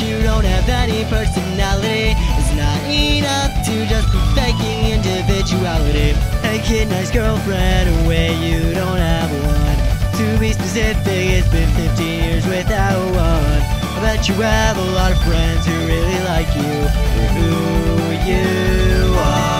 You don't have any personality. It's not enough to just be faking individuality. Hey kid, nice girlfriend, wait, you don't have one. To be specific, it's been 15 years without one. I bet you have a lot of friends who really like you for who you are.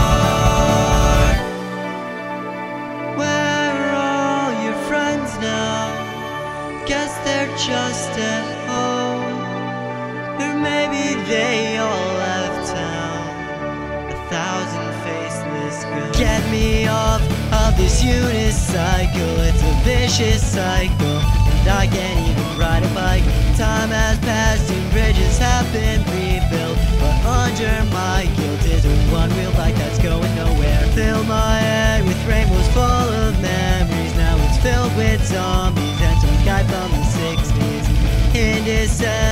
They all left town. A thousand faceless. Get me off of this unicycle. It's a vicious cycle. And I can't even ride a bike. Time has passed and bridges have been rebuilt. But under my guilt is a one wheel bike that's going nowhere. Fill my head with rainbows full of memories. Now it's filled with zombies and some guy from the 60s. In December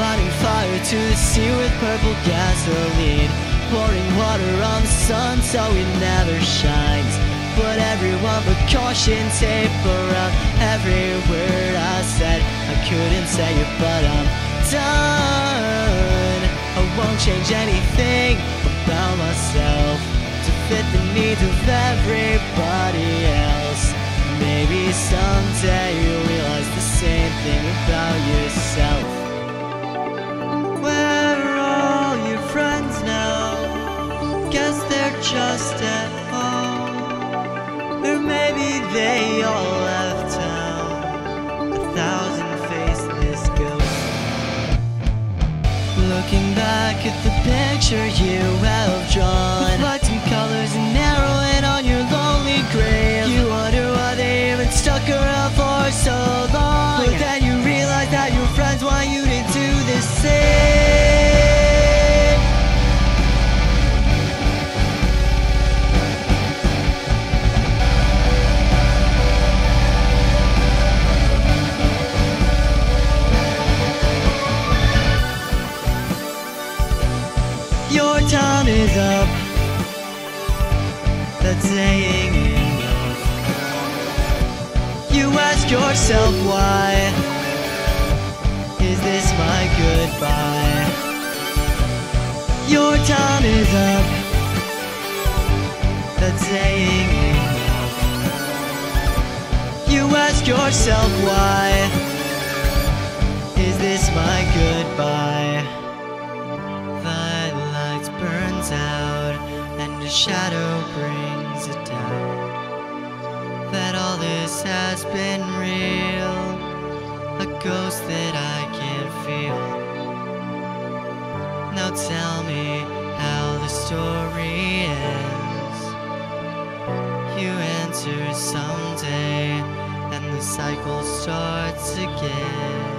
Lighting fire to the sea with purple gasoline. Pouring water on the sun so it never shines. Put everyone but caution tape around every word I said. I couldn't say it, but I'm done. I won't change anything about myself to fit the needs of everybody else. Maybe someday you'll realize the they all left town. A thousand faceless ghosts. Looking back at the picture you have drawn. That's saying enough. You ask yourself why. Is this my goodbye? Your time is up. That's saying enough. You ask yourself why. Is this my goodbye? The lights burns out shadow brings it down. That all this has been real, a ghost that I can't feel. Now tell me how the story ends. You answer someday, and the cycle starts again.